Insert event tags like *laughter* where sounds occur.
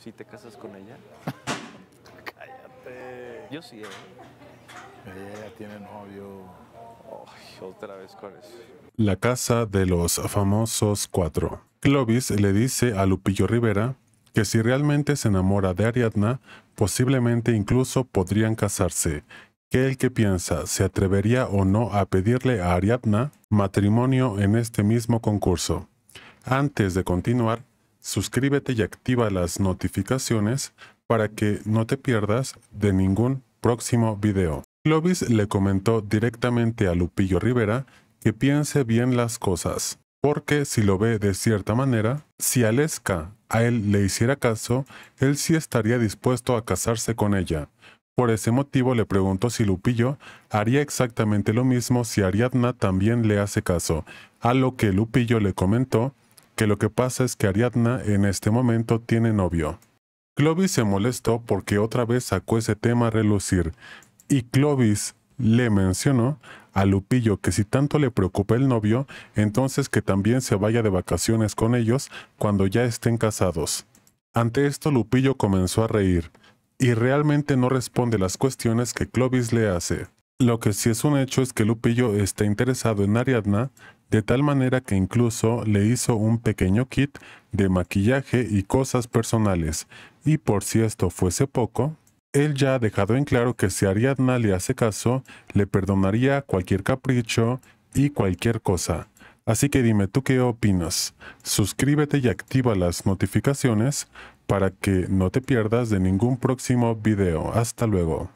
si te casas con ella? *laughs* Cállate. Yo sí, ¿eh? Ella tiene novio. Ay, otra vez con eso. La casa de los famosos cuatro. Clovis le dice a Lupillo Rivera que si realmente se enamora de Ariadna, posiblemente incluso podrían casarse, que el que piensa se atrevería o no a pedirle a Ariadna matrimonio en este mismo concurso. Antes de continuar, suscríbete y activa las notificaciones para que no te pierdas de ningún próximo video. Clovis le comentó directamente a Lupillo Rivera que piense bien las cosas, porque si lo ve de cierta manera, si Aleska a él le hiciera caso, él sí estaría dispuesto a casarse con ella. Por ese motivo le preguntó si Lupillo haría exactamente lo mismo si Ariadna también le hace caso, a lo que Lupillo le comentó que lo que pasa es que Ariadna en este momento tiene novio. Clovis se molestó porque otra vez sacó ese tema a relucir, y Clovis le mencionó a Lupillo que si tanto le preocupa el novio, entonces que también se vaya de vacaciones con ellos cuando ya estén casados. Ante esto Lupillo comenzó a reír, y realmente no responde las cuestiones que Clovis le hace. Lo que sí es un hecho es que Lupillo está interesado en Ariadna, de tal manera que incluso le hizo un pequeño kit de maquillaje y cosas personales, y por si esto fuese poco, él ya ha dejado en claro que si Ariadna le hace caso, le perdonaría cualquier capricho y cualquier cosa. Así que dime tú qué opinas. Suscríbete y activa las notificaciones para que no te pierdas de ningún próximo video. Hasta luego.